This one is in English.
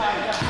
side.